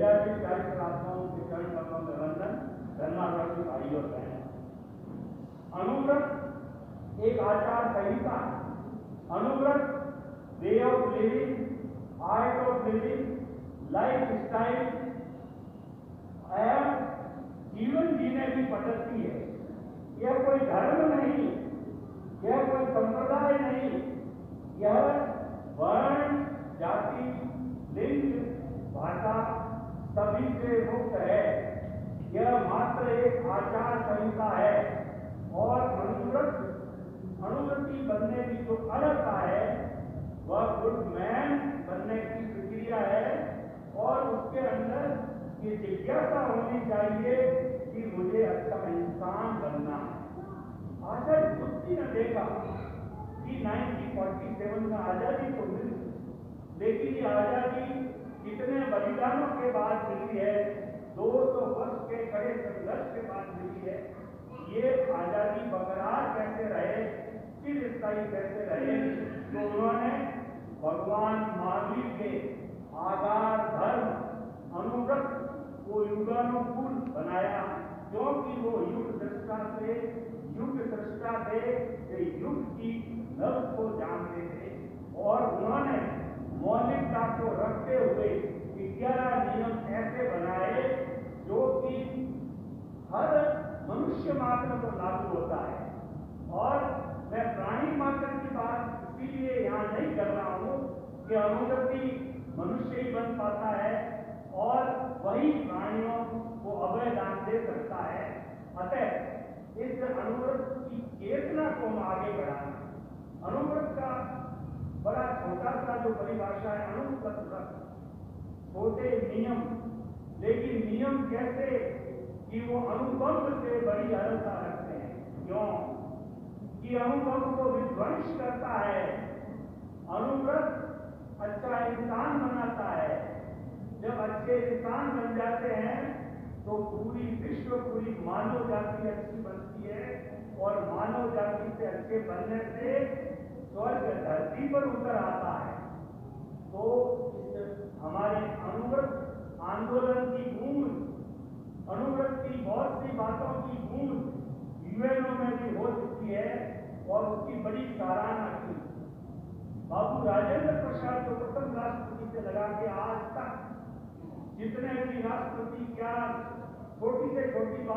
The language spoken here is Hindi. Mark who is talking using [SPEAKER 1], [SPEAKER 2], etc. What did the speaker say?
[SPEAKER 1] बयासी चालीस आत्माओं के चरण कमलों में वंदन धर्मावर्ती भाई और बहन। अनुव्रत एक आचार संहिता Anuvrat way of living art of living life style एवं जीवन जीने की पद्धति है। यह कोई धर्म नहीं, यह कोई संप्रदाय नहीं यह वर्ण जाति लिंग भाषा सभी से मुक्त है। यह मात्र एक आचार संहिता है और अनुव्रत अनुवृत्ति बनने की जो अर्हता है, वह गुड मैन बनने की प्रक्रिया है और उसके अंदर ये जिज्ञासा होनी चाहिए कि मुझे अच्छा इंसान बनना है। आज़ाद कुछ ने देखा कि 1947 में आज़ादी तो मिली लेकिन ये आज़ादी कितने बलिदानों के बाद मिली है 200 वर्ष के कड़े संघर्ष के बाद मिली है ये आज़ादी बरकरार कैसे रहे चिरस्थायी कैसे रहे तो उन्होंने भगवान महावीर के आधार धर्म अनुव्रत को युगानुकूल बनाया, क्योंकि वो युग दृष्टा से, युग दृष्टा थे युग की नव को जानते थे, और उन्होंने मौलिकता को रखते हुए ग्यारह नियम ऐसे बनाए जो कि हर मनुष्य मात्र को लागू होता है। और मैं प्राणी मात्र की बात इसीलिए यहाँ नहीं कर रहा हूँ कि अनुगति मनुष्य ही बन पाता है और वही प्राणियों को अभय दान दे सकता है। अतः इस अनुव्रत की चेतना को हम आगे बढ़ाना। अनुव्रत का बड़ा छोटा सा जो परिभाषा है अनुव्रत व्रत छोटे नियम कि वो अनुबंध से बड़ी अर्हता रखते हैं। क्यों? कि अनुबंध को विध्वंस करता है अनुव्रत अच्छा इंसान बनाता है। जब अच्छे इंसान बन जाते हैं तो पूरी विश्व पूरी मानव जाति अच्छी बनती है और मानव जाति से अच्छे बनने से स्वर्ग धरती पर उतर आता है। तो हमारे अनुव्रत आंदोलन की गूंज अनुव्रत की बहुत सी बातों की गूंज यूएनओ में भी हो चुकी है और उसकी बड़ी सराहना की। बाबू राजेंद्र प्रसाद जो प्रथम राष्ट्रपति से लगा के आज तक जितने भी राष्ट्रपति क्या छोटी से छोटी